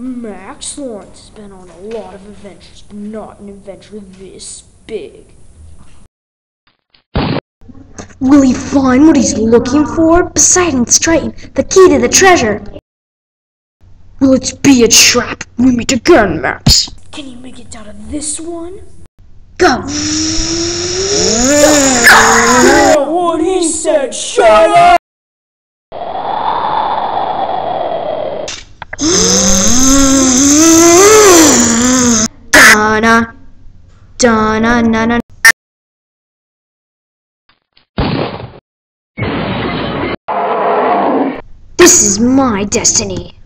Max Lawrence has been on a lot of adventures, but not an adventure this big. Will he find what he's looking for? Poseidon's Triton, the key to the treasure. Will it be a trap? We meet again, Max. Can he make it out of this one? Go! what he said, shut up! Donna. Donna, na, na. This is my destiny.